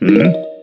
Hmm?